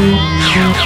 Yeah.